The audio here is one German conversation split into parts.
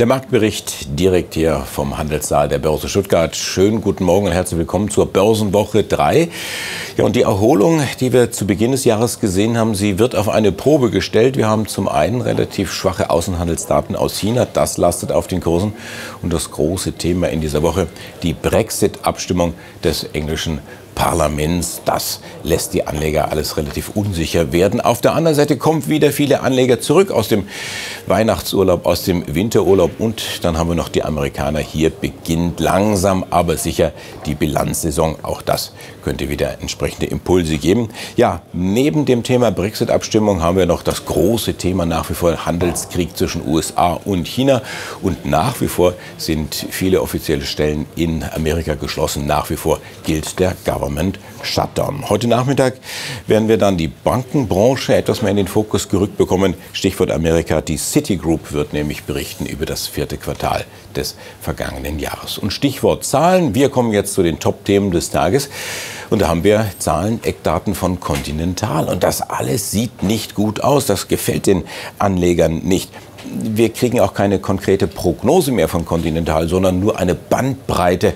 Der Marktbericht direkt hier vom Handelssaal der Börse Stuttgart. Schönen guten Morgen und herzlich willkommen zur Börsenwoche 3. Ja, und die Erholung, die wir zu Beginn des Jahres gesehen haben, sie wird auf eine Probe gestellt. Wir haben zum einen relativ schwache Außenhandelsdaten aus China. Das lastet auf den Kursen. Und das große Thema in dieser Woche, die Brexit-Abstimmung des englischen Parlaments. Das lässt die Anleger alles relativ unsicher werden. Auf der anderen Seite kommen wieder viele Anleger zurück aus dem Weihnachtsurlaub, aus dem Winterurlaub und dann haben wir noch die Amerikaner. Hier beginnt langsam, aber sicher die Bilanzsaison. Auch das könnte wieder entsprechende Impulse geben. Ja, neben dem Thema Brexit-Abstimmung haben wir noch das große Thema nach wie vor Handelskrieg zwischen USA und China und nach wie vor sind viele offizielle Stellen in Amerika geschlossen. Nach wie vor gilt der Government Government Shutdown. Heute Nachmittag werden wir dann die Bankenbranche etwas mehr in den Fokus gerückt bekommen. Stichwort Amerika. Die Citigroup wird nämlich berichten über das vierte Quartal des vergangenen Jahres. Und Stichwort Zahlen. Wir kommen jetzt zu den Top-Themen des Tages. Und da haben wir Zahlen, Eckdaten von Continental. Und das alles sieht nicht gut aus. Das gefällt den Anlegern nicht wir kriegen auch keine konkrete Prognose mehr von Continental, sondern nur eine Bandbreite.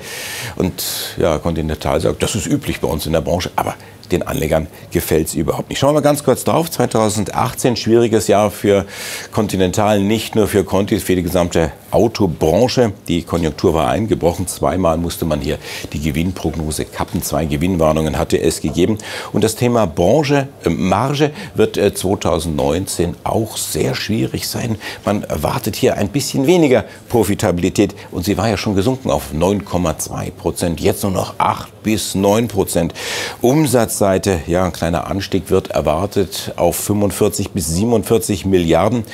Und ja, Continental sagt, das ist üblich bei uns in der Branche, aber den Anlegern gefällt es überhaupt nicht. Schauen wir ganz kurz drauf. 2018, schwieriges Jahr für Continental, nicht nur für Conti, für die gesamte Autobranche. Die Konjunktur war eingebrochen. Zweimal musste man hier die Gewinnprognose kappen. Zwei Gewinnwarnungen hatte es gegeben. Und das Thema Branche, äh, Marge wird äh, 2019 auch sehr schwierig sein. Man erwartet hier ein bisschen weniger Profitabilität. Und sie war ja schon gesunken auf 9,2 Prozent. Jetzt nur noch 8 bis 9 Prozent. Umsatzseite, ja, ein kleiner Anstieg wird erwartet auf 45 bis 47 Milliarden.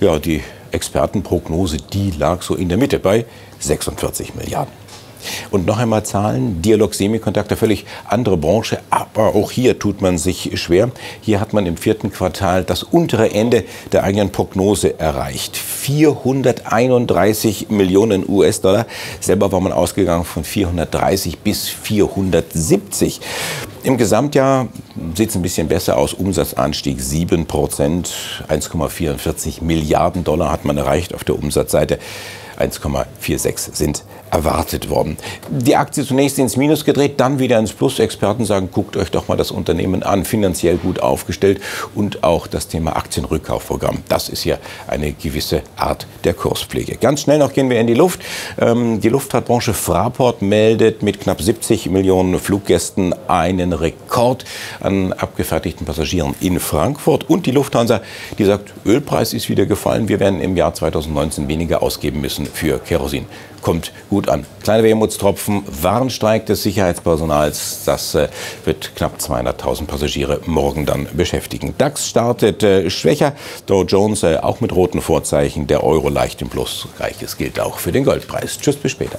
Ja, die Expertenprognose, die lag so in der Mitte bei 46 Milliarden. Und noch einmal Zahlen, Dialog Semiconductor, völlig andere Branche, aber auch hier tut man sich schwer. Hier hat man im vierten Quartal das untere Ende der eigenen Prognose erreicht. 431 Millionen US-Dollar. Selber war man ausgegangen von 430 bis 470. Im Gesamtjahr sieht es ein bisschen besser aus. Umsatzanstieg 7 Prozent, 1,44 Milliarden Dollar hat man erreicht auf der Umsatzseite. 1,46 sind erwartet worden. Die Aktie zunächst ins Minus gedreht, dann wieder ins Plus. Experten sagen, guckt euch doch mal das Unternehmen an, finanziell gut aufgestellt und auch das Thema Aktienrückkaufprogramm. Das ist ja eine gewisse Art der Kurspflege. Ganz schnell noch gehen wir in die Luft. Ähm, die Luftfahrtbranche Fraport meldet mit knapp 70 Millionen Fluggästen einen Rekord an abgefertigten Passagieren in Frankfurt. Und die Lufthansa, die sagt, Ölpreis ist wieder gefallen. Wir werden im Jahr 2019 weniger ausgeben müssen für Kerosin. Kommt gut an. Kleine Wermutstropfen, Warnstreik des Sicherheitspersonals. Das äh, wird knapp 200.000 Passagiere morgen dann beschäftigen. DAX startet äh, schwächer. Dow Jones äh, auch mit roten Vorzeichen. Der Euro leicht im Plus. Gleiches gilt auch für den Goldpreis. Tschüss, bis später.